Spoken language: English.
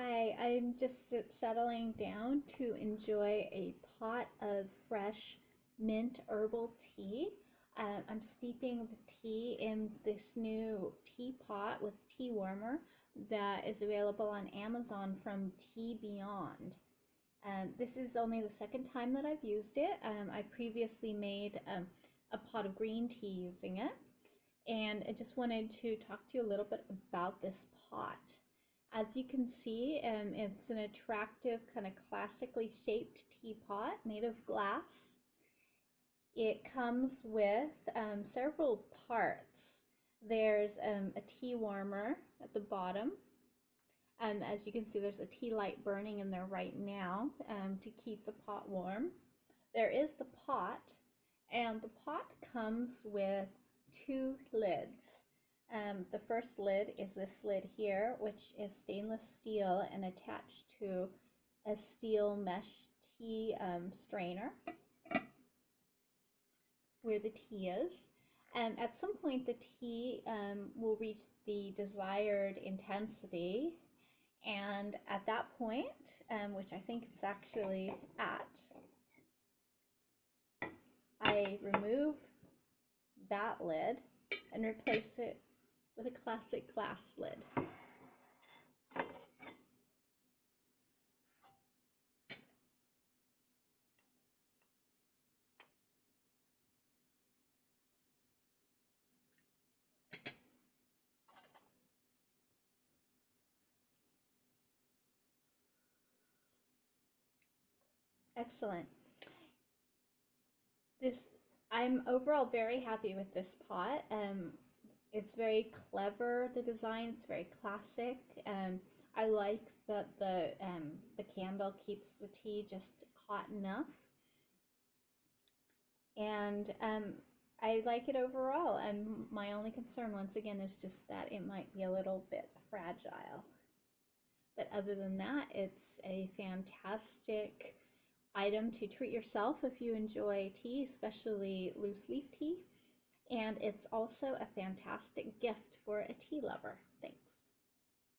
Hi, I'm just settling down to enjoy a pot of fresh mint herbal tea. Uh, I'm steeping the tea in this new teapot with tea warmer that is available on Amazon from Tea Beyond. Um, this is only the second time that I've used it. Um, I previously made um, a pot of green tea using it, and I just wanted to talk to you a little bit about this pot. As you can see, um, it's an attractive kind of classically shaped teapot made of glass. It comes with um, several parts. There's um, a tea warmer at the bottom. And as you can see, there's a tea light burning in there right now um, to keep the pot warm. There is the pot, and the pot comes with two lids. Um, the first lid is this lid here, which is stainless steel and attached to a steel mesh tea um, strainer where the tea is. And at some point the tea um, will reach the desired intensity and at that point, um, which I think it's actually at, I remove that lid and replace it with a classic glass lid. Excellent. This, I'm overall very happy with this pot. Um, it's very clever, the design, it's very classic. Um, I like that the, um, the candle keeps the tea just hot enough. And um, I like it overall, and my only concern, once again, is just that it might be a little bit fragile. But other than that, it's a fantastic item to treat yourself if you enjoy tea, especially loose leaf tea and it's also a fantastic gift for a tea lover.